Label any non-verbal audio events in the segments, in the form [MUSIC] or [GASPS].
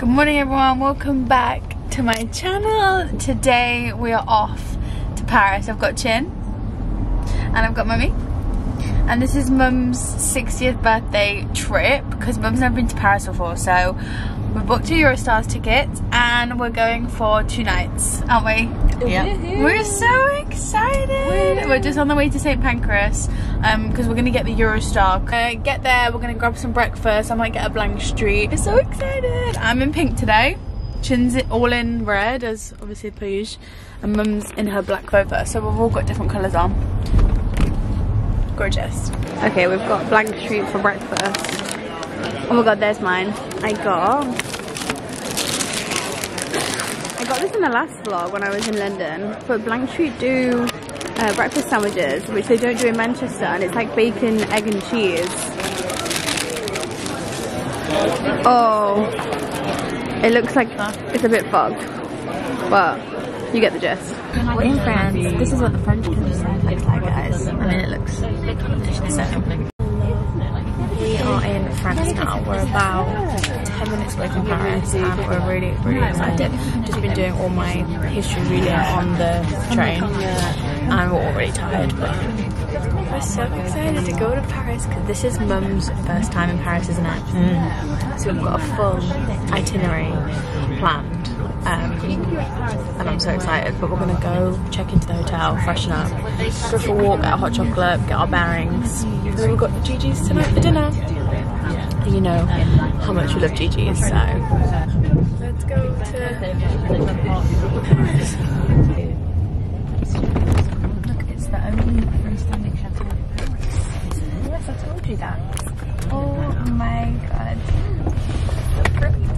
Good morning everyone, welcome back to my channel. Today we are off to Paris. I've got Chin and I've got Mummy. And this is Mum's 60th birthday trip because Mum's never been to Paris before. So we booked a Eurostars ticket and we're going for two nights, aren't we? Yeah. We're so excited. We're just on the way to St. Pancras because um, we're going to get the Eurostar. Uh, get there, we're going to grab some breakfast. I might get a blank street. We're so excited. I'm in pink today. Chin's all in red as obviously Pooge and Mum's in her black Rover. So we've all got different colours on. Gorgeous. Okay, we've got blank street for breakfast. Oh my god, there's mine. I got... I got this in the last vlog when I was in London. But Blank Street do uh, breakfast sandwiches, which they don't do in Manchester. And it's like bacon, egg and cheese. Oh. It looks like it's a bit fogged. But you get the gist. We're in France. This is what the French countryside guys. I mean, it looks so we are in France now. We're about 10 minutes away from Paris and we're really, really excited. Just been doing all my history reading on the train and we're all really tired but we're so excited to go to Paris because this is mum's first time in Paris, isn't it? Mm. So we've got a full itinerary planned um, and I'm so excited but we're gonna go check into the hotel, freshen up, go for a walk, get a hot chocolate, get our bearings. And then we've got the Gigi's tonight for dinner. You know how much we love Gigi's so. Let's go to look it's the only freestanding chateau yes I told you that. Oh my god. Oh my god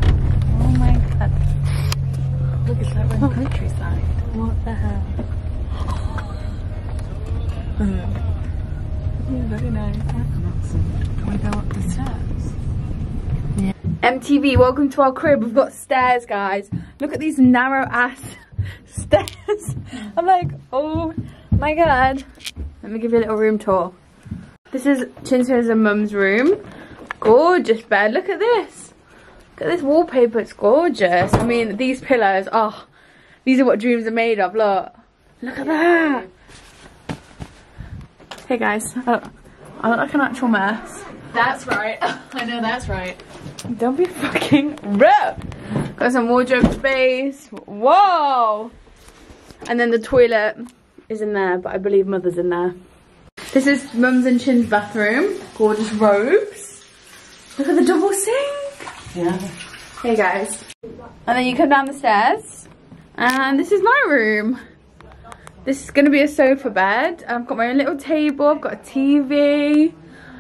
look we're in the countryside what the hell hmm. yeah, very nice can we go up the stairs yeah. MTV, welcome to our crib. We've got stairs, guys. Look at these narrow ass [LAUGHS] stairs. I'm like, oh my god. Let me give you a little room tour. This is Chinsu's and Mum's room. Gorgeous bed. Look at this. At this wallpaper. It's gorgeous. I mean, these pillows. Oh, these are what dreams are made of. Look. Look at that. Hey guys. Oh, I look like an actual mess. That's right. [LAUGHS] I know that's right. Don't be fucking rude. Got some wardrobe space. Whoa. And then the toilet is in there, but I believe mother's in there. This is mum's and chin's bathroom. Gorgeous robes. Look at the double sink. Yeah. Hey guys. And then you come down the stairs. And this is my room. This is going to be a sofa bed. I've got my own little table. I've got a TV.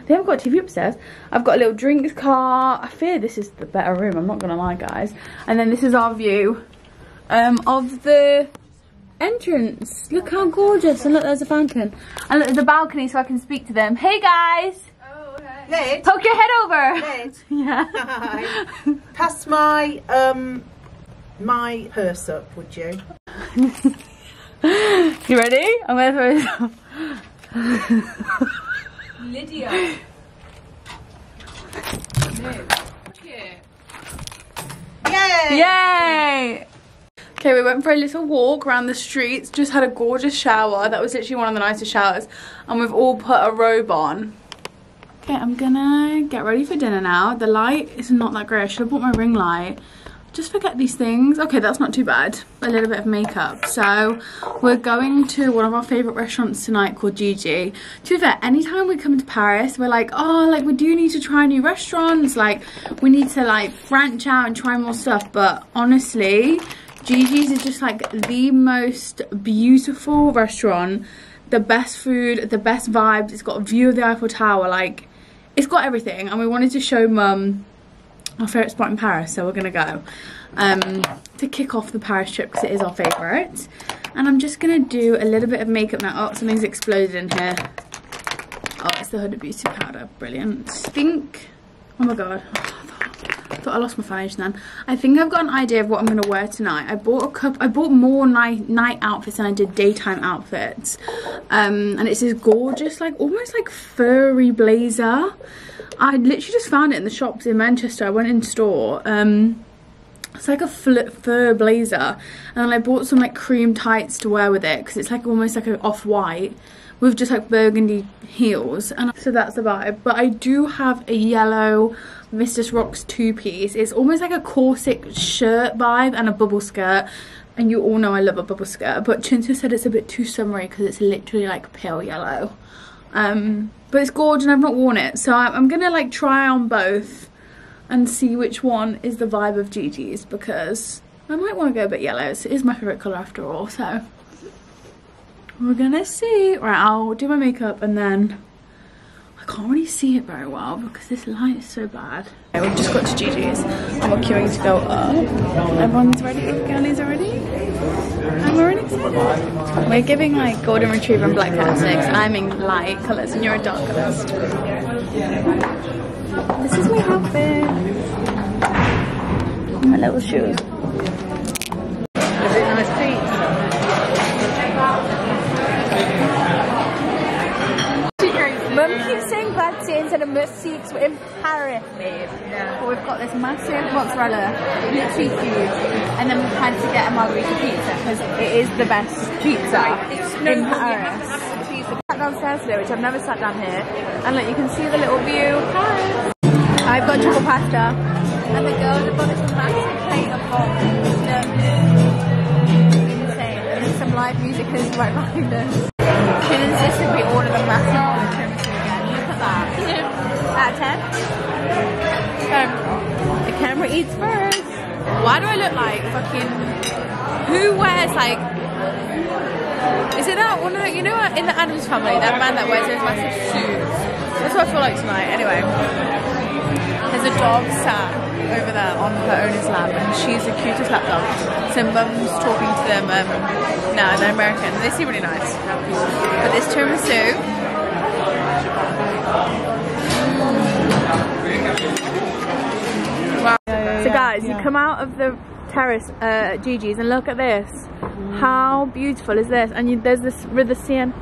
They haven't got a TV upstairs. I've got a little drinks cart. I fear this is the better room. I'm not going to lie, guys. And then this is our view um, of the entrance. Look how gorgeous. And look, there's a fountain. And look, there's a balcony so I can speak to them. Hey, guys. Okay. Poke your head over. [LAUGHS] Yeah. Pass my um my purse up, would you? [LAUGHS] You ready? I'm to throw up. Lidia. Yay! Yay! Okay, we went for a little walk around the streets, just had a gorgeous shower. That was literally one of the nicest showers. And we've all put a robe on. Okay, I'm gonna get ready for dinner now. The light is not that great. I should have bought my ring light. Just forget these things. Okay, that's not too bad. A little bit of makeup. So, we're going to one of our favourite restaurants tonight called Gigi. To be fair, anytime we come to Paris, we're like, oh, like, we do need to try new restaurants. Like, we need to, like, branch out and try more stuff. But, honestly, Gigi's is just, like, the most beautiful restaurant. The best food, the best vibes. It's got a view of the Eiffel Tower. Like, it's got everything. And we wanted to show Mum our favourite spot in Paris, so we're going to go um, to kick off the Paris trip because it is our favourite. And I'm just going to do a little bit of makeup now. Oh, something's exploded in here. Oh, it's the Huda Beauty powder. Brilliant. I think, oh my god. Oh, thought, I lost my foundation then. I think I've got an idea of what I'm going to wear tonight. I bought a cup. I bought more night, night outfits than I did daytime outfits. Um, and it's this gorgeous, like almost like furry blazer. I literally just found it in the shops in Manchester. I went in store. Um, it's like a fur blazer and I bought some like cream tights to wear with it because it's like almost like an off-white with just like burgundy heels and so that's about it but I do have a yellow Mistress Rocks two-piece. It's almost like a corset shirt vibe and a bubble skirt. And you all know I love a bubble skirt but Chinta said it's a bit too summery because it's literally like pale yellow. Um but it's gorgeous and I've not worn it. So I'm, I'm gonna like try on both and see which one is the vibe of Gigi's because I might want to go a bit yellow. It is my favourite colour after all, so we're gonna see. Right, I'll do my makeup and then I can't really see it very well because this light is so bad. Okay, we've just got to Gigi's and we're queuing to go up. Everyone's ready, girlies are ready. And we're excited. We're giving like golden retriever and black lipsticks. I'm in light colours and you're in dark colours. This is my outfit. My little shoes. Is it nice feet? Mum keeps saying bad say instead of must-see we're in Paris, babe. Yeah. But we've got this massive mozzarella, literally huge, and then we've had to get a margarita pizza because it is the best pizza It's in no, Paris. have to have the cheese. sat downstairs today, which I've never sat down here. And look, you can see the little view. Hi. I've got chocolate pasta. And the girls have got this massive plate of hot. Insane. And some live music is right behind us. She insisted we order the massive at. Out of 10? the camera eats first. Why do I look like fucking... Who wears like is it that one of the, you know what, in the Addams family, that man that wears those massive suits? That's what I feel like tonight. Anyway, there's a dog sat over there on her owner's lap and she's the cutest lap dog. So mum's talking to them, um, no, they're American. They seem really nice. But this tiramisu. So guys, you come out of the terrace uh, at Gigi's and look at this. How beautiful is this? And you, there's this River Seine,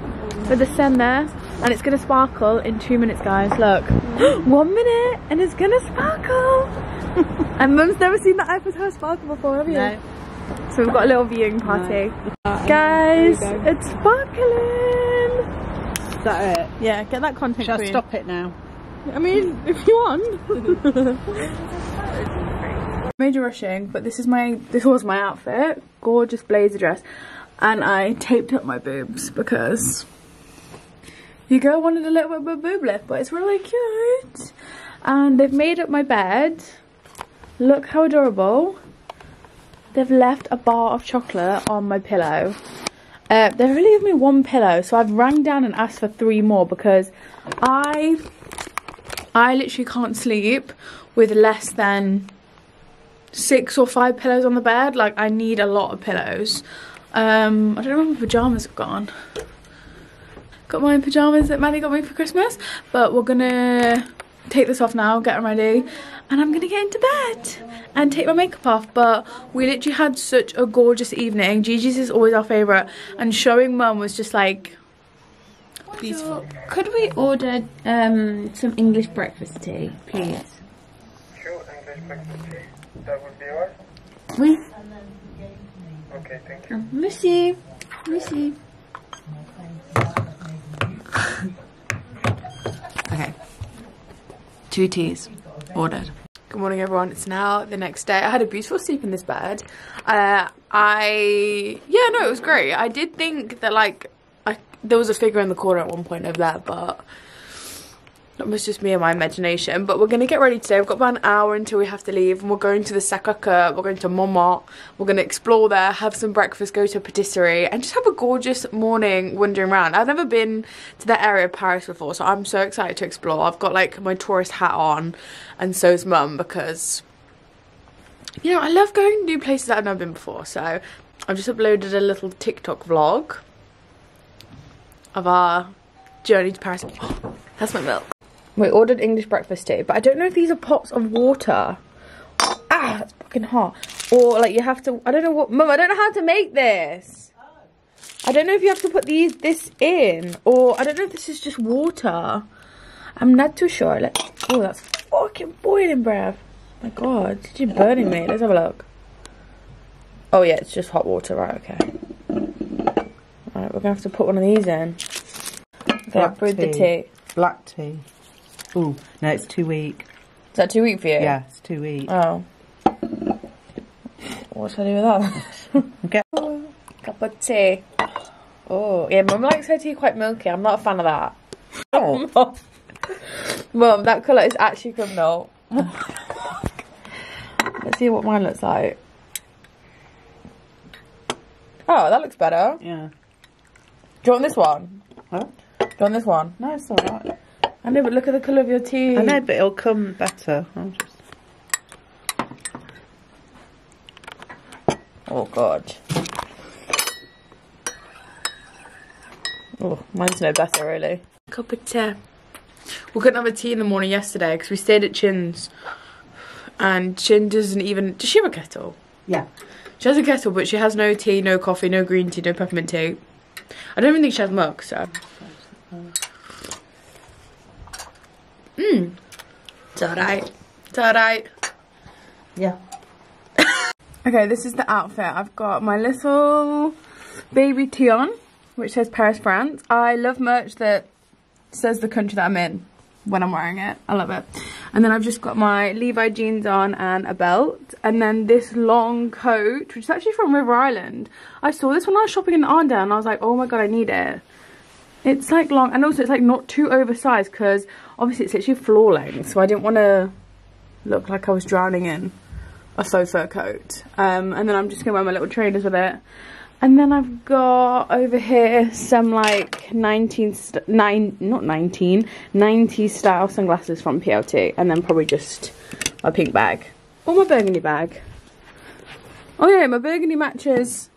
River Seine there, and it's gonna sparkle in two minutes, guys. Look, [GASPS] one minute, and it's gonna sparkle. [LAUGHS] and Mum's never seen the Eiffel Tower sparkle before, have you? No. So we've got a little viewing party. Guys, it's sparkling. Is that it? Yeah, get that content. Shall I queen. stop it now? I mean, if you want. [LAUGHS] Major rushing, but this is my this was my outfit. Gorgeous blazer dress. And I taped up my boobs because you girl wanted a little bit of a boob lift, but it's really cute. And they've made up my bed. Look how adorable. They've left a bar of chocolate on my pillow. Uh, they've only given me one pillow, so I've rang down and asked for three more because I I literally can't sleep with less than six or five pillows on the bed. Like I need a lot of pillows. Um, I don't know where my pajamas have gone. Got my pajamas that Maddie got me for Christmas, but we're gonna take this off now, get ready, and I'm gonna get into bed and take my makeup off. But we literally had such a gorgeous evening. Gigi's is always our favourite, and showing mum was just like beautiful. Could we order um, some English breakfast tea, please? Sure, English breakfast tea. That would be all. Oui. Okay, thank you. Oh, Merci. Merci. [LAUGHS] Okay. Two teas. Ordered. Good morning everyone. It's now the next day. I had a beautiful sleep in this bed. Uh, I... Yeah, no, it was great. I did think that like... I, there was a figure in the corner at one point of that, but... That was just me and my imagination. But we're going to get ready today. We've got about an hour until we have to leave. And we're going to the Sacre-Cœur. We're going to Montmartre. We're going to explore there, have some breakfast, go to a patisserie. And just have a gorgeous morning wandering around. I've never been to that area of Paris before. So I'm so excited to explore. I've got like my tourist hat on. And so's mum because... You know, I love going to new places that I've never been before. So I've just uploaded a little TikTok vlog of our journey to Paris. [GASPS] That's my milk. We ordered English breakfast tea, but I don't know if these are pots of water. Ah, it's fucking hot. Or like you have to, I don't know what, mum, I don't know how to make this. I don't know if you have to put these this in, or I don't know if this is just water. I'm not too sure. Let oh, that's fucking boiling, bruv. My God, did you're burning me. Let's have a look. Oh yeah, it's just hot water, right, okay. Alright, we're gonna have to put one of these in. Okay, Black I've the tea. tea. Black tea. Ooh, no, it's too weak. Is that too weak for you? Yeah, it's too weak. Oh. What should I do with that? [LAUGHS] Get Cup of tea. Oh, yeah, mum likes her tea quite milky. I'm not a fan of that. oh. [LAUGHS] Mum, that colour is actually criminal. Let's see what mine looks like. Oh, that looks better. Yeah. Do you want this one? Huh? Do you want this one? No, it's alright. I know, but look at the colour of your tea. I know, but it'll come better. Just... Oh god. Oh, mine's no better really. Cup of tea. We couldn't have a tea in the morning yesterday because we stayed at Chin's. And Chin doesn't even. Does she have a kettle? Yeah. She has a kettle, but she has no tea, no coffee, no green tea, no peppermint tea. I don't even think she has milk, so. Mmm. It's alright. It's alright. Yeah. [LAUGHS] Okay, this is the outfit. I've got my little baby tee on, which says Paris, France. I love merch that says the country that I'm in when I'm wearing it. I love it. And then I've just got my Levi jeans on and a belt. And then this long coat, which is actually from River Island. I saw this when I was shopping in Arndale and I was like, oh my god, I need it. It's like long, and also it's like not too oversized because obviously it's literally floor length. So I didn't want to look like I was drowning in a faux fur coat. Um, and then I'm just going to wear my little trainers with it. And then I've got over here some like 19, st- nine, not 19, 90s style sunglasses from PLT. And then probably just my pink bag. Or my burgundy bag. Oh yeah, my burgundy matches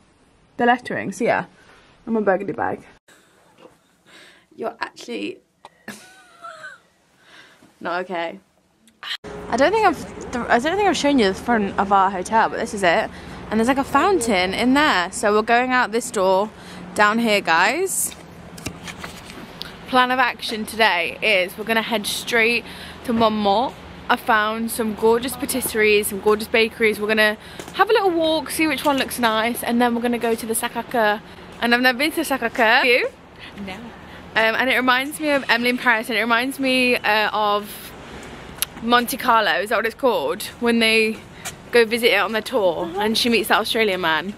the lettering. So yeah, and my burgundy bag. You're actually [LAUGHS] not okay. I don't think I've th- I don't think I've shown you the front of our hotel, but this is it. And there's like a fountain in there. So we're going out this door down here, guys. Plan of action today is we're gonna head straight to Montmartre. I found some gorgeous patisseries, some gorgeous bakeries. We're gonna have a little walk, see which one looks nice, and then we're gonna go to the Sacre-Cœur. And I've never been to Sacre-Cœur. You? No. Um, and it reminds me of Emily in Paris, and it reminds me uh, of Monte Carlo. Is that what it's called? When they go visit it on their tour, and she meets that Australian man.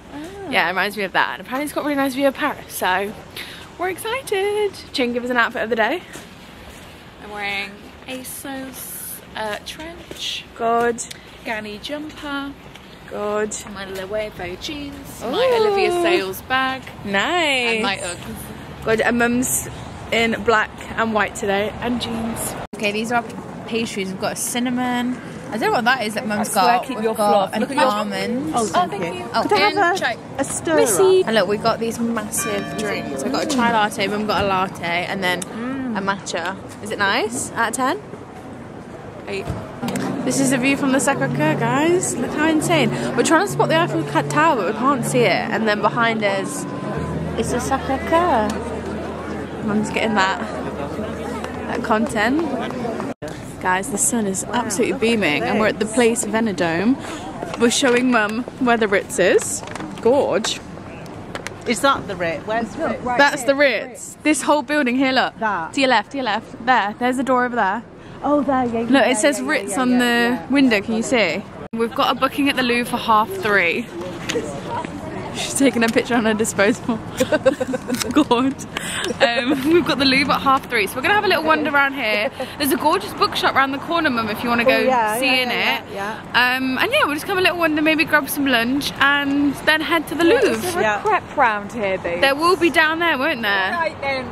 Yeah, it reminds me of that. And apparently, it's got a really nice view of Paris, so we're excited. Chin, give us an outfit of the day. I'm wearing ASOS uh, trench, Good, Ganni jumper, good, my Loewe jeans, Ooh. my Olivia Sales bag, nice. and my Uggs. Good, and Mum's in black and white today, and jeans. Okay, these are our pastries. We've got a cinnamon. I don't know what that is that Mum's swear, got. keep We've your got fluff. an Look at your- almond. Oh, thank oh, you. Oh, Could I and have chai- a, a stirrer? And look, we got these massive drinks. I got a chai latte, Mum got a latte, and then a mm. matcha. Is it nice? Out of 10? Eight. This is the view from the Sacre-Cœur, guys. Look how insane. We're trying to spot the Eiffel Tower, but we can't see it. And then behind us is the Sacre-Cœur. Mum's getting that, that content. Guys, the sun is absolutely beaming, and we're at the Place Vendôme. We're showing Mum where the Ritz is. Gorge. Is that the Ritz? Where's the Ritz? That's the Ritz. This whole building here, look. That. To your left, to your left. There. There's the door over there. Oh, there, yeah. Look, it says Ritz on the window. Can you see? We've got a booking at the Louvre for half three. She's taking a picture on her disposable. [LAUGHS] God. Um, we've got the Louvre at half three, so we're gonna have a little wander around here. There's a gorgeous bookshop around the corner, Mum, if you want to go Oh, yeah, see yeah, in yeah, it. yeah, Um, and yeah, we'll just come a little wander, maybe grab some lunch, and then head to the Louvre. Yeah. Prep round here, babe. There will be down there, won't there? Right then.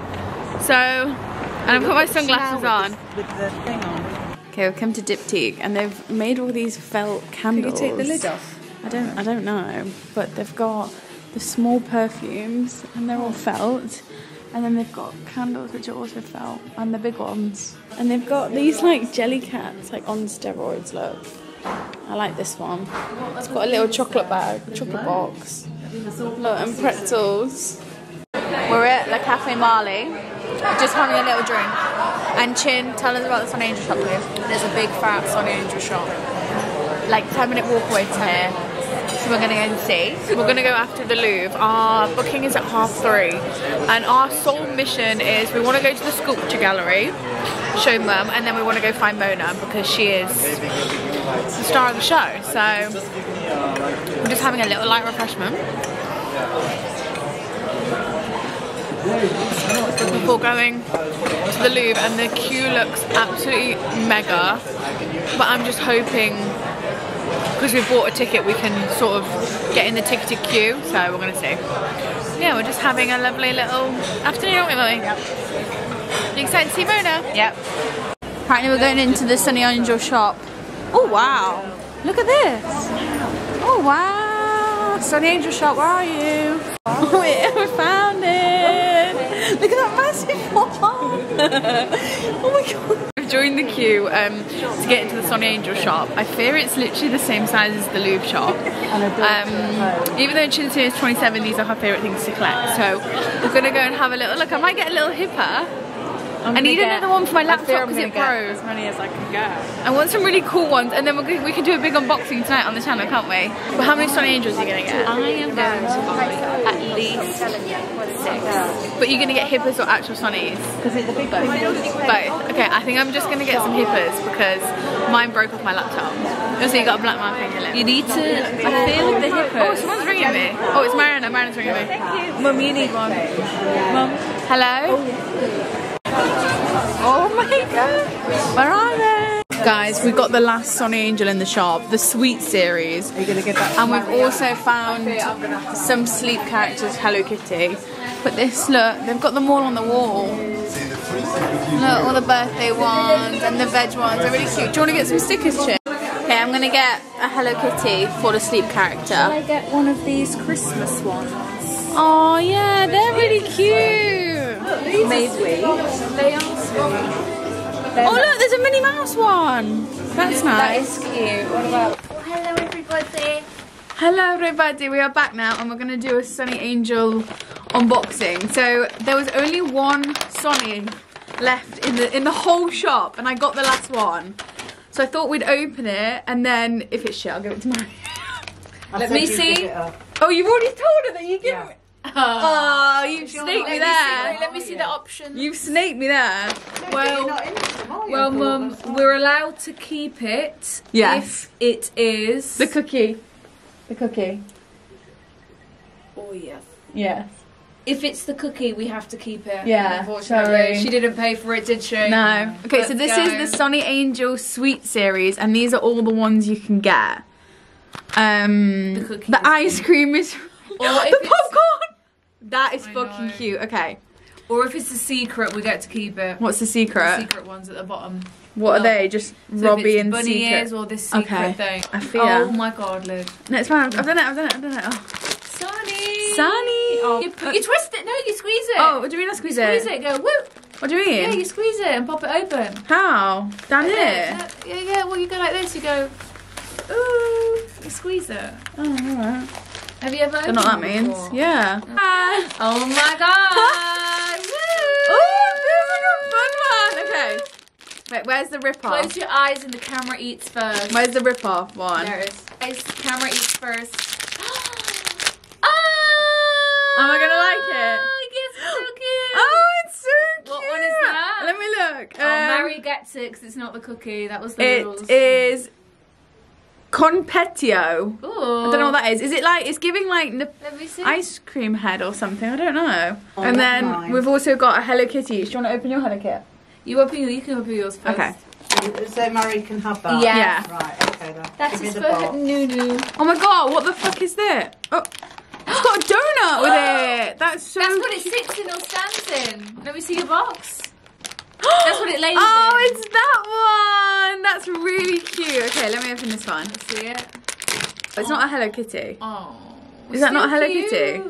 So, and I've got my sunglasses on. With the thing on. Okay, we've come to Diptyque and they've made all these felt candles. Can you take the lid off? I don't I don't know, but they've got the small perfumes and they're all felt. And then they've got candles which are also felt and the big ones. And they've got these like jelly cats like on steroids, look. I like this one. It's got a little chocolate bag, chocolate box. Look, and pretzels. We're at the Cafe Marly, just having a little drink. And Chin, tell us about the Sonny Angel shop, please. There's a big fat Sonny Angel shop. Like 10 minute walk away from here. We're gonna go and see. We're gonna go after the Louvre. Our booking is at half three, and our sole mission is we want to go to the sculpture gallery, show mum, and then we want to go find Mona because she is the star of the show. So we're just having a little light refreshment before going to the Louvre, and the queue looks absolutely mega. But I'm just hoping because we've bought a ticket we can sort of get in the ticketed queue so we're gonna see yeah we're just having a lovely little afternoon aren't we Lily? Yep. you excited to see Mona? Yep. apparently we're going into the Sonny Angel shop oh wow look at this oh wow Sonny Angel shop where are you? [LAUGHS] oh yeah we found it look at that massive one [LAUGHS] oh my god I've the queue um, to get into the Sonny Angel shop. I fear it's literally the same size as the Louvre shop. Um, even though Chinsu is 27, these are her favourite things to collect. So we're going to go and have a little look. I might get a little hipper. I need another one for my laptop because it froze. as many as I can get. I want some really cool ones and then we're going, we can do a big unboxing tonight on the channel, can't we? But how many Sonny Angels are you going to get? I am going to buy at least six. But you're going to get hippers or actual Sonnies? Because it's the big both. Okay, I think I'm just going to get some hippers because mine broke off my laptop. Also, you got a black mark on your lip. You need to. I feel like the Oh, someone's ringing me. Oh, it's Mariana. Mariana's ringing me. Thank you. Mum, you need one. Mum. Hello? Oh Oh my god. Where are they? Guys, we've got the last Sonny Angel in the shop, the Sweet series. Are you to get that? And we've also found some sleep characters, Hello Kitty. But this, look, they've got them all on the wall. Look, all the birthday ones and the veg ones. They're really cute. Do you want to get some stickers, Chip? Okay, I'm going to get a Hello Kitty for the sleep character. I get one of these Christmas ones. Oh yeah, they're really cute. Made we. They are Oh look, there's a Minnie Mouse one. That's nice. That is cute. What about? hello, everybody. Hello everybody, we are back now and we're going to do a Sonny Angel unboxing. So there was only one Sonny left in the in the whole shop and I got the last one. So I thought we'd open it and then if it's shit I'll give it to Mary. Let me see. Oh, you've already told her that you give Yeah. it. [LAUGHS] Oh, you've snaked me there. Let me see the options. You've snaked me there. Well, well, Mum, we're allowed to keep it Yes. if it is. The cookie. The cookie. oh yes. Yes. If it's the cookie, we have to keep it. Yeah, Unfortunately, sorry. she didn't pay for it, did she? No. Okay, so Let's this go. is the Sonny Angel Sweet series, and these are all the ones you can get. Um, The the, cookie is ice cream is. Or [LAUGHS] the popcorn. That is I fucking know. cute. Okay, Or if it's a secret, we get to keep it. what's the The secret? secret ones at the bottom. What are they? Just So if Robbie it's and bunny secret. ears or this secret Okay. thing. I fear. Oh my god, Liv. No, it's fine. I've done it. I've done it. I've done it. Oh. Sunny. Sunny. Oh, you, you twist it. No, you squeeze it. Oh, what do you mean I squeeze, it? squeeze it? Go woo. What do you mean? Yeah, you squeeze it and pop it open. How? Down here? Yeah, yeah, yeah. Well, you go like this. You go. Ooh. You squeeze it. Oh, alright. Have you ever? Don't know what that means. before? Yeah. Ah. Oh my [LAUGHS] god. Woo. Oh, this is a fun one. Okay. Wait, where's the rip off? Close your eyes and the camera eats first. Where's the rip off one? There it is. Guys, camera eats first. [GASPS] oh! Am I gonna like it? It's so [GASPS] cute. Oh, it's so cute. What one is that? Let me look. Oh, Um, Mary gets it 'cause it's not the cookie. That was the It rules. is Conpetio. Ooh. I don't know what that is. Is it like it's giving like n- Let me see. ice cream head or something? I don't know. Oh, and then mine. we've also got a Hello Kitty. Do you want to open your Hello Kitty? You open. You can open yours first. Okay. So Mary can have that. Yeah. Yeah. Right. Okay then. That Give me for. Nunu. Oh my god! What the fuck is that? Oh, it's got a donut with [GASPS] it. That's so. That's what it sits in or stands in. Let me see your box. That's what it lays [GASPS] Oh, in. it's that one. That's really cute. Okay, let me open this one. See it? Oh, it's not a Hello Kitty. Oh. Is that not so Hello Kitty?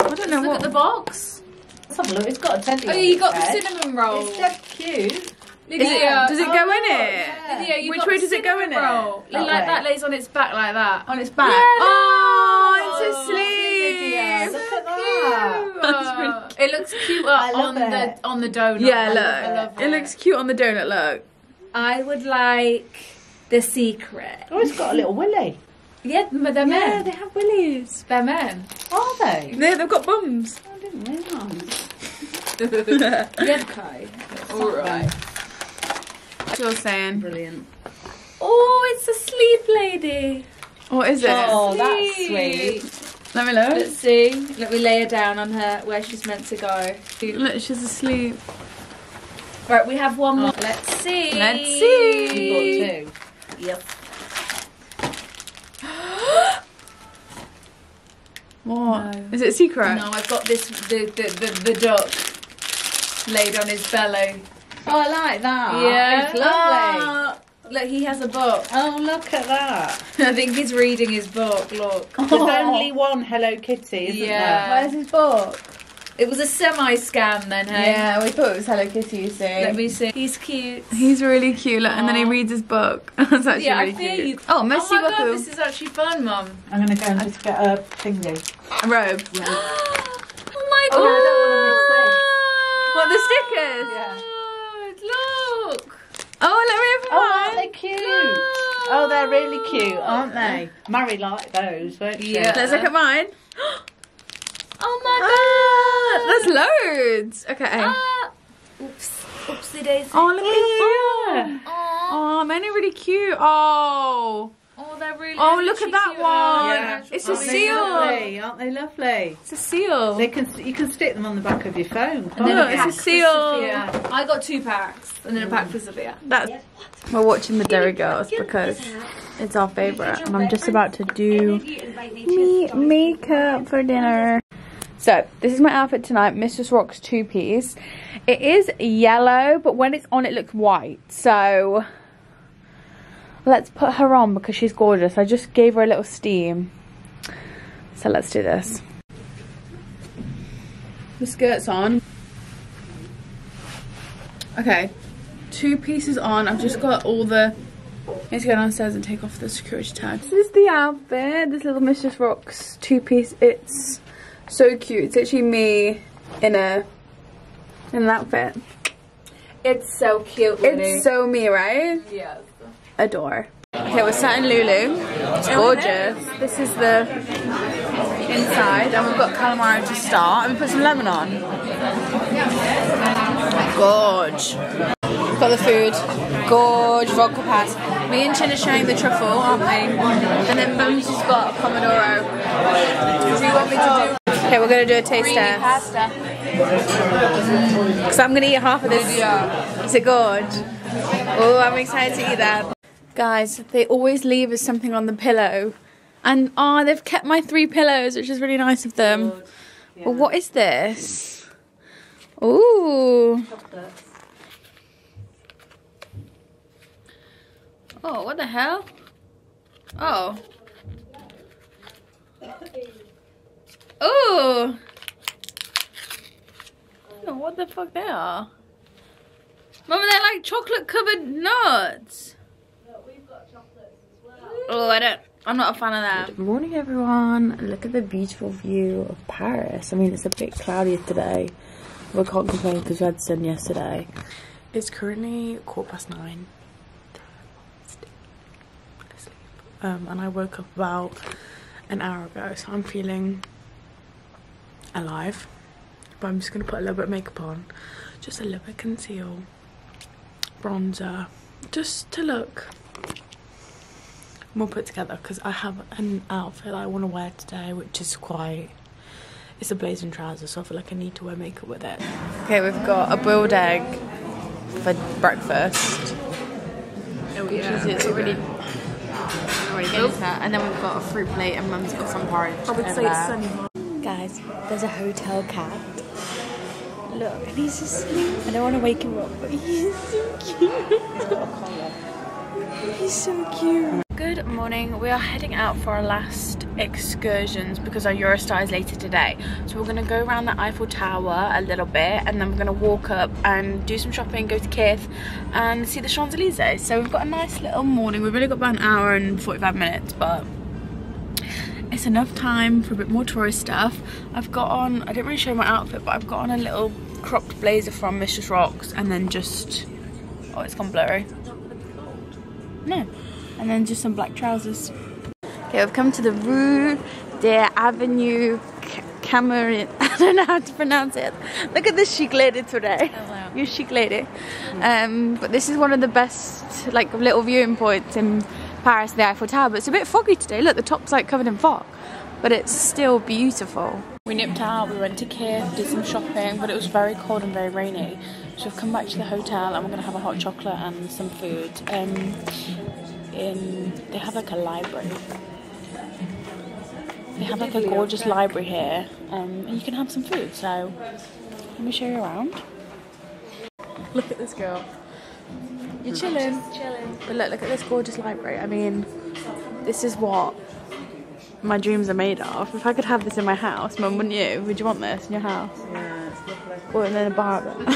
I don't know Look what. at the box. Let's have a look. It's got a teddy. Oh, you its got the cinnamon roll. It's so cute. Is it, Lidia. does it Oh, go in it? Yeah. Lidia, you Which got way does it go in cinnamon it? roll. That like way. that lays on its back like that. On its back. Yeah, oh, look. it's asleep. Oh. Look at that. That's really Uh, it looks cuter uh, on it. the on the donut. Yeah, I look. love- I love it looks cute on the donut. Look. I would like the secret. Oh, it's got a little willy. Yeah, but they're Yeah, men. they have willies. They're men. Are they? They, they've got bums. Oh, I didn't realise. [LAUGHS] Yeah, Kai. All right. What you're saying? Brilliant. Oh, it's a sleep lady. What is it? Oh, that's sweet. Let me look. Let's see. Let me lay her down on her where she's meant to go. Look, she's asleep. Right, we have one more. Let's see. Let's see. You got two. Yep. [GASPS] What? No. Is it a secret? No, I've got this the the, the, the duck laid on his belly. Oh, I like that. yeah, It's lovely. Ah, look, he has a book. Oh, look at that. [LAUGHS] I think he's reading his book. Look. There's only oh. one Hello Kitty, isn't Yeah. Where's his book? It was a semi scam then, hey? Yeah, we thought it was Hello Kitty, you see. Let me see. He's cute. He's really cute, look, and then he reads his book. [LAUGHS] That's actually Yeah, really cute. you. Oh, merci oh my god, this is actually fun, Mum. I'm going to go and just get a thingy. A robe. [GASPS] oh my Oh, god. I What, the stickers? Yeah. Look. Oh, let me open Oh, aren't mine. they cute? Oh, they're really cute, aren't they? Murray liked those, won't she? Yeah. Let's look at mine. [GASPS] Oh my Ah, there's loads. Okay. god. Ah. Oops. Oopsie daisy. Oh, look at Yeah. Oh, Oh, mine are really cute. Oh. Oh, really. Oh, look at that cute. one. Yeah. It's a Aren't they seal. lovely? Aren't they lovely? It's a seal. They can you can stick them on the back of your phone. And then Look, a it's a seal. Sophia. I got two packs, and then a pack for Sophia. That's we're watching the Derry Girls because it's our favourite, and I'm just about to do me makeup for dinner. So this is my outfit tonight, Mistress Rock's two piece. It is yellow, but when it's on, it looks white. So let's put her on because she's gorgeous. I just gave her a little steam. So let's do this. The skirt's on. Okay, two pieces on. I've just got all the. I need to go downstairs and take off the security tag. This is the outfit. This little Mistress Rocks two piece. It's so cute. It's actually me in a in an outfit. It's so cute. It's so me, right? Yes. Adore. Okay, we're sat in Loulou. It's gorgeous. This is the inside, and we've got calamari to start. And we put some lemon on. Gorge. Got the food. Gorge, vodka pass. Me and Chin are sharing the truffle, aren't we? And then Mum's just got a pomodoro. Do you want me to do? Okay, we're gonna do a taste test. pasta. Mm. Because I'm gonna eat half of this. Uh, is it gorge? Oh, I'm excited to eat that. Guys, they always leave us something on the pillow. And oh, they've kept my three pillows, which is really nice of them. But what is this? Ooh. Oh, what the hell? Oh. Oh. I don't know what the fuck they are. Mama, they're like chocolate covered nuts. Oh, I don't. I'm not a fan of that. Good morning, everyone. Look at the beautiful view of Paris. I mean, it's a bit cloudy today. We can't complain because we had sun yesterday. It's currently quarter past nine. Um, and I woke up about an hour ago, so I'm feeling alive. But I'm just gonna put a little bit of makeup on, just a little bit of conceal, bronzer, just to look more put together because I have an outfit I want to wear today, which is quite. It's a blazer and trousers, so I feel like I need to wear makeup with it. Okay, we've got a boiled egg for breakfast. Oh yeah, it's already. Already getting to. And then we've got a fruit plate, and Mum's got some porridge. I would say it's sunny. Guys, there's a hotel cat. Look, and he's asleep. I don't want to wake him up, but [LAUGHS] he's so cute. He's so cute. Good morning. We are heading out for our last excursions because our Eurostar is later today. So we're going to go around the Eiffel Tower a little bit and then we're going to walk up and do some shopping, go to Kith and see the Champs-Elysees. So we've got a nice little morning. We've only got about an hour and 45 minutes, but it's enough time for a bit more tourist stuff. I've got on, I didn't really show my outfit, but I've got on a little cropped blazer from Mistress Rocks and then just, oh, it's gone blurry. No. And then just some black trousers. Okay, we've come to the Rue de Avenue Cameron. [LAUGHS] I don't know how to pronounce it. Look at this chic lady today. Hello. You chic lady. Um, but this is one of the best like little viewing points in Paris, the Eiffel Tower. But it's a bit foggy today. Look, the top's like covered in fog, but it's still beautiful. We nipped out. We went to Kiev, did some shopping, but it was very cold and very rainy. So we've come back to the hotel and we're gonna have a hot chocolate and some food. Um, in they have like a library. They have like a gorgeous library here, um, and you can have some food. So let me show you around. Look at this girl. You're chilling. chilling. But look, look at this gorgeous library. I mean, this is what my dreams are made of. If I could have this in my house, Mum, wouldn't you? Would you want this in your house? Yeah, it's lovely. Or in a bar. [LAUGHS]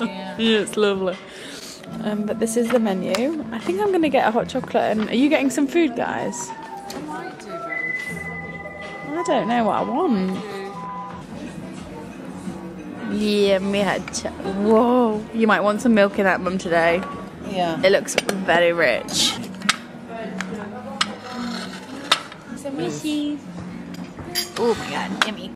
yeah. it's lovely. Um, but this is the menu. I think I'm gonna get a hot chocolate. And are you getting some food, guys? I don't know what I want. Yeah, me had. Ch- Whoa! You might want some milk in that, Mum, today. Yeah. It looks very rich. Some wishes. Oh my god, yummy.